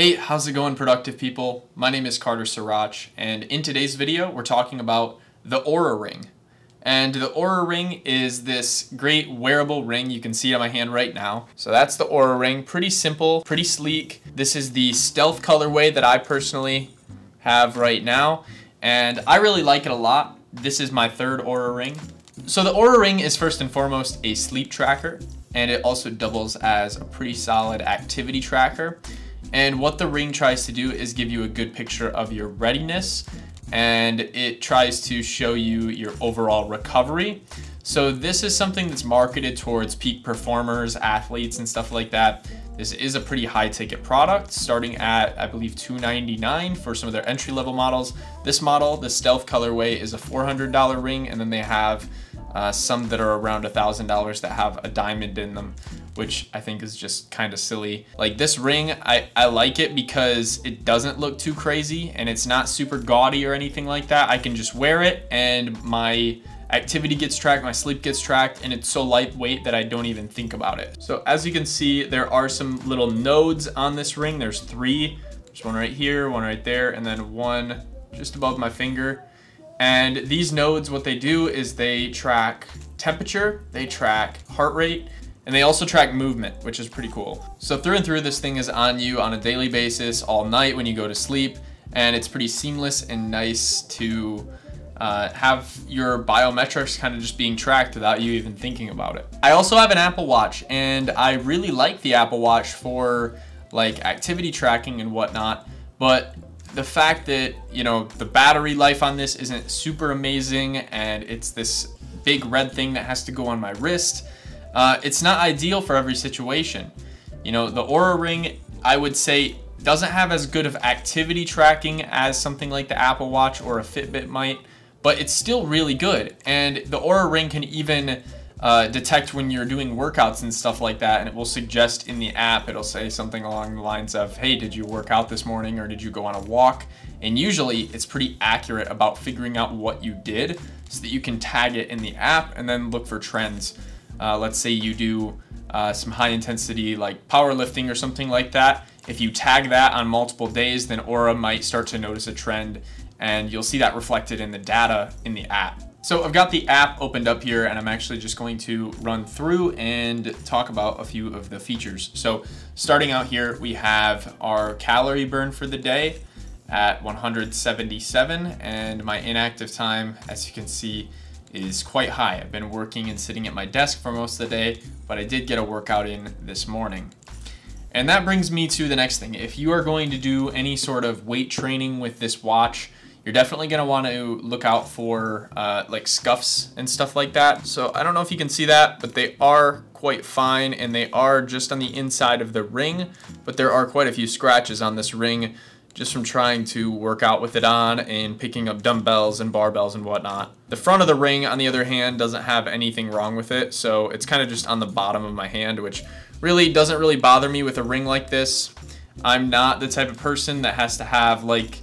Hey, how's it going productive people? My name is Carter Sirach and in today's video we're talking about the Oura Ring. And the Oura Ring is this great wearable ring. You can see on my hand right now. So that's the Oura Ring. Pretty simple, pretty sleek. This is the stealth colorway that I personally have right now. And I really like it a lot. This is my third Oura Ring. So the Oura Ring is first and foremost a sleep tracker. And it also doubles as a pretty solid activity tracker. And what the ring tries to do is give you a good picture of your readiness and it tries to show you your overall recovery. So this is something that's marketed towards peak performers, athletes and stuff like that. This is a pretty high ticket product starting at, I believe, 299 for some of their entry level models. This model, the Stealth colorway is a $400 ring and then they have uh, some that are around $1,000 that have a diamond in them which I think is just kind of silly. Like this ring, I, I like it because it doesn't look too crazy and it's not super gaudy or anything like that. I can just wear it and my activity gets tracked, my sleep gets tracked, and it's so lightweight that I don't even think about it. So as you can see, there are some little nodes on this ring. There's three, there's one right here, one right there, and then one just above my finger. And these nodes, what they do is they track temperature, they track heart rate, and they also track movement, which is pretty cool. So through and through, this thing is on you on a daily basis, all night when you go to sleep, and it's pretty seamless and nice to uh, have your biometrics kind of just being tracked without you even thinking about it. I also have an Apple Watch, and I really like the Apple Watch for like activity tracking and whatnot, but the fact that, you know, the battery life on this isn't super amazing and it's this big red thing that has to go on my wrist, uh, it's not ideal for every situation. You know, the Oura Ring, I would say, doesn't have as good of activity tracking as something like the Apple Watch or a Fitbit might, but it's still really good. And the Oura Ring can even uh, detect when you're doing workouts and stuff like that, and it will suggest in the app, it'll say something along the lines of, hey, did you work out this morning or did you go on a walk? And usually it's pretty accurate about figuring out what you did so that you can tag it in the app and then look for trends. Uh, let's say you do uh, some high intensity like powerlifting or something like that. If you tag that on multiple days, then Oura might start to notice a trend and you'll see that reflected in the data in the app. So I've got the app opened up here and I'm actually just going to run through and talk about a few of the features. So starting out here, we have our calorie burn for the day at 177 and my inactive time, as you can see, is quite high. I've been working and sitting at my desk for most of the day, but I did get a workout in this morning. And that brings me to the next thing. If you are going to do any sort of weight training with this watch, you're definitely going to want to look out for uh, like scuffs and stuff like that. So I don't know if you can see that, but they are quite fine and they are just on the inside of the ring, but there are quite a few scratches on this ring just from trying to work out with it on and picking up dumbbells and barbells and whatnot. The front of the ring, on the other hand, doesn't have anything wrong with it, so it's kind of just on the bottom of my hand, which really doesn't really bother me with a ring like this. I'm not the type of person that has to have like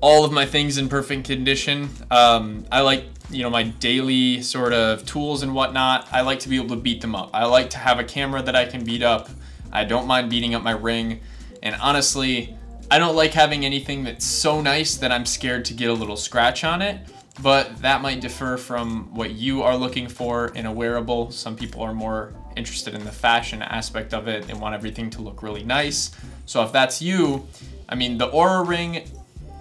all of my things in perfect condition. Um, I like, you know, my daily sort of tools and whatnot. I like to be able to beat them up. I like to have a camera that I can beat up. I don't mind beating up my ring. And honestly, I don't like having anything that's so nice that I'm scared to get a little scratch on it, but that might differ from what you are looking for in a wearable. Some people are more interested in the fashion aspect of it and want everything to look really nice. So if that's you, I mean, the Oura Ring,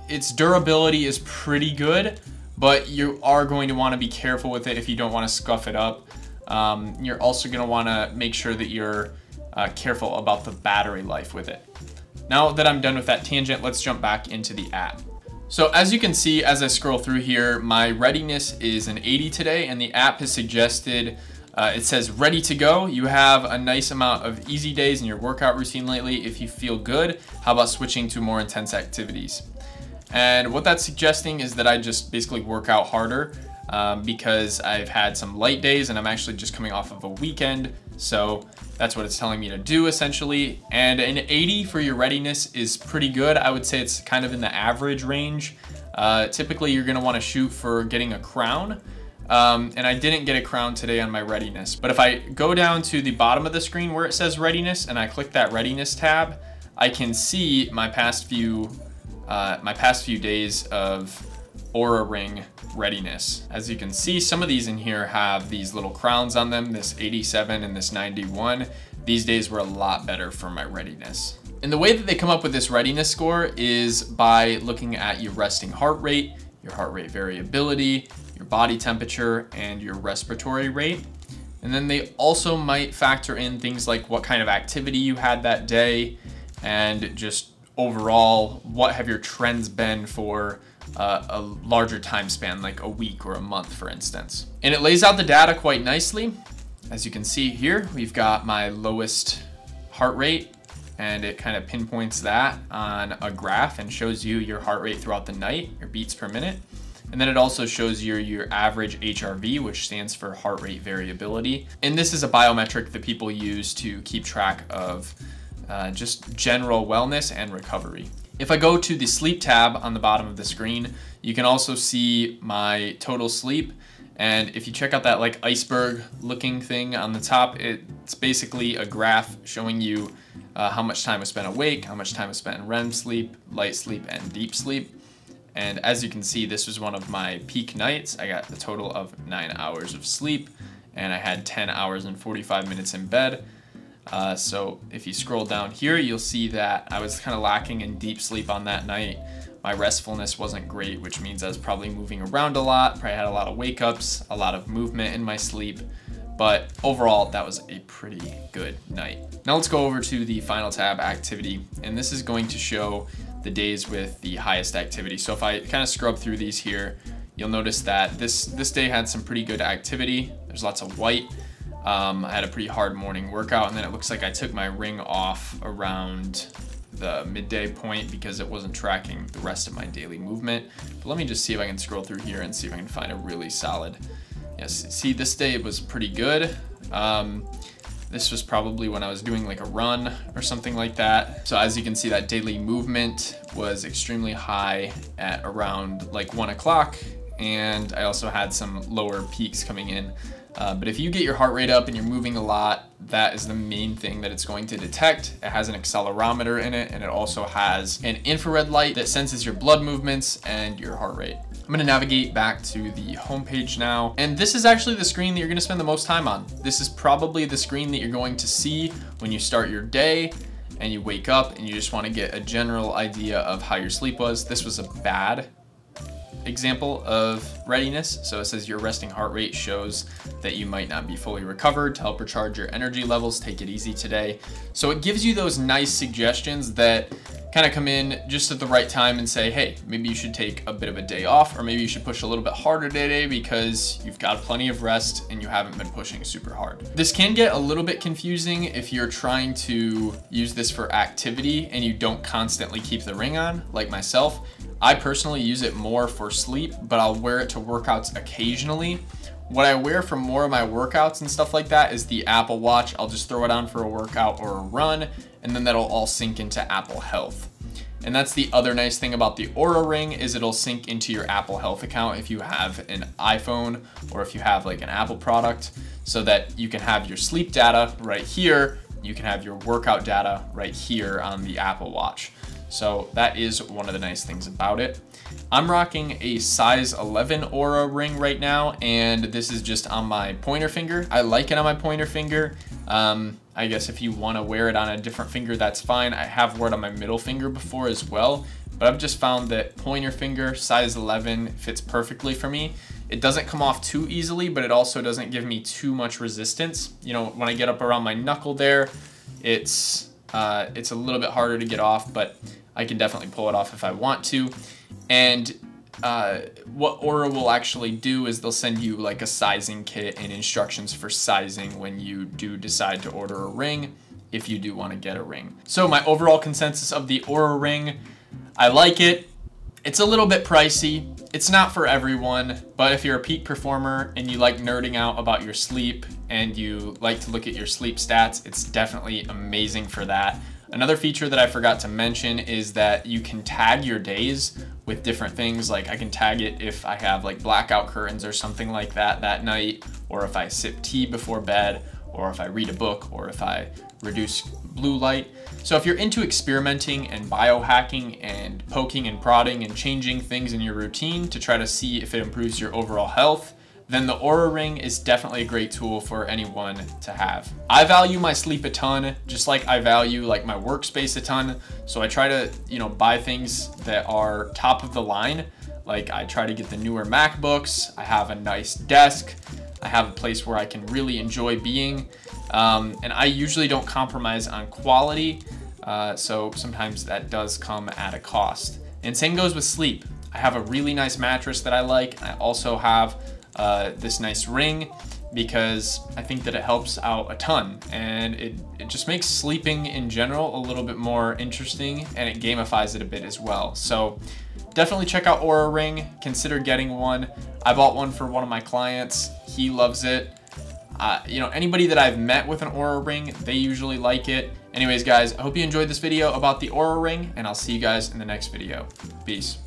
its durability is pretty good, but you are going to want to be careful with it if you don't want to scuff it up. Um, you're also going to want to make sure that you're uh, careful about the battery life with it. Now that I'm done with that tangent, let's jump back into the app. So as you can see, as I scroll through here, my readiness is an 80 today and the app has suggested, uh, it says ready to go. You have a nice amount of easy days in your workout routine lately. If you feel good, how about switching to more intense activities? And what that's suggesting is that I just basically work out harder um, because I've had some light days and I'm actually just coming off of a weekend. So that's what it's telling me to do essentially. And an 80 for your readiness is pretty good. I would say it's kind of in the average range. Uh, typically you're gonna wanna shoot for getting a crown. Um, and I didn't get a crown today on my readiness. But if I go down to the bottom of the screen where it says readiness and I click that readiness tab, I can see my past few uh, my past few days of Oura Ring readiness. As you can see, some of these in here have these little crowns on them, this 87 and this 91. These days were a lot better for my readiness. And the way that they come up with this readiness score is by looking at your resting heart rate, your heart rate variability, your body temperature, and your respiratory rate. And then they also might factor in things like what kind of activity you had that day and just overall, what have your trends been for uh, a larger time span, like a week or a month, for instance. And it lays out the data quite nicely. As you can see here, we've got my lowest heart rate and it kind of pinpoints that on a graph and shows you your heart rate throughout the night, your beats per minute. And then it also shows you your average HRV, which stands for heart rate variability. And this is a biometric that people use to keep track of uh, just general wellness and recovery. If I go to the sleep tab on the bottom of the screen, you can also see my total sleep. And if you check out that like iceberg looking thing on the top, it's basically a graph showing you uh, how much time was spent awake, how much time was spent in REM sleep, light sleep, and deep sleep. And as you can see, this was one of my peak nights. I got a total of nine hours of sleep and I had 10 hours and 45 minutes in bed. Uh, so if you scroll down here, you'll see that I was kind of lacking in deep sleep on that night. My restfulness wasn't great, which means I was probably moving around a lot, probably had a lot of wake ups, a lot of movement in my sleep. But overall, that was a pretty good night. Now let's go over to the final tab, activity. And this is going to show the days with the highest activity. So if I kind of scrub through these here, you'll notice that this, this day had some pretty good activity. There's lots of white. Um, I had a pretty hard morning workout and then it looks like I took my ring off around the midday point because it wasn't tracking the rest of my daily movement. But let me just see if I can scroll through here and see if I can find a really solid. Yes, see this day was pretty good. Um, this was probably when I was doing like a run or something like that. So as you can see, that daily movement was extremely high at around like one o'clock. And I also had some lower peaks coming in. Uh, but if you get your heart rate up and you're moving a lot, that is the main thing that it's going to detect. It has an accelerometer in it and it also has an infrared light that senses your blood movements and your heart rate. I'm gonna navigate back to the homepage now. And this is actually the screen that you're gonna spend the most time on. This is probably the screen that you're going to see when you start your day and you wake up and you just wanna get a general idea of how your sleep was. This was a bad example of readiness. So it says your resting heart rate shows that you might not be fully recovered to help recharge your energy levels. Take it easy today. So it gives you those nice suggestions that kind of come in just at the right time and say, hey, maybe you should take a bit of a day off, or maybe you should push a little bit harder today because you've got plenty of rest and you haven't been pushing super hard. This can get a little bit confusing if you're trying to use this for activity and you don't constantly keep the ring on, like myself. I personally use it more for sleep, but I'll wear it to workouts occasionally. What I wear for more of my workouts and stuff like that is the Apple Watch. I'll just throw it on for a workout or a run, and then that'll all sync into Apple Health. And that's the other nice thing about the Oura Ring is it'll sync into your Apple Health account if you have an iPhone or if you have like an Apple product so that you can have your sleep data right here. You can have your workout data right here on the Apple Watch. So that is one of the nice things about it. I'm rocking a size 11 Oura ring right now, and this is just on my pointer finger. I like it on my pointer finger. Um, I guess if you want to wear it on a different finger, that's fine. I have worn it on my middle finger before as well, but I've just found that pointer finger size 11 fits perfectly for me. It doesn't come off too easily, but it also doesn't give me too much resistance. You know, when I get up around my knuckle there, it's uh, it's a little bit harder to get off, but I can definitely pull it off if I want to. And uh, what Oura will actually do is they'll send you like a sizing kit and instructions for sizing when you do decide to order a ring, if you do want to get a ring. So my overall consensus of the Oura ring, I like it. It's a little bit pricey. It's not for everyone, but if you're a peak performer and you like nerding out about your sleep and you like to look at your sleep stats, it's definitely amazing for that. Another feature that I forgot to mention is that you can tag your days with different things. Like I can tag it if I have like blackout curtains or something like that that night, or if I sip tea before bed, or if I read a book, or if I reduce blue light. So if you're into experimenting and biohacking and poking and prodding and changing things in your routine to try to see if it improves your overall health, then the Oura Ring is definitely a great tool for anyone to have. I value my sleep a ton, just like I value like my workspace a ton. So I try to, you know, buy things that are top of the line. Like I try to get the newer MacBooks. I have a nice desk. I have a place where I can really enjoy being. Um, and I usually don't compromise on quality. Uh, so sometimes that does come at a cost. And same goes with sleep. I have a really nice mattress that I like. I also have uh, this nice ring because I think that it helps out a ton and it, it just makes sleeping in general a little bit more interesting and it gamifies it a bit as well. So definitely check out Oura Ring, consider getting one. I bought one for one of my clients, he loves it. Uh, you know, anybody that I've met with an Oura Ring, they usually like it. Anyways, guys, I hope you enjoyed this video about the Oura Ring and I'll see you guys in the next video. Peace.